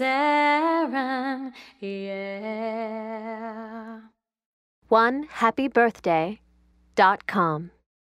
Saren, yeah. One happy birthday dot com.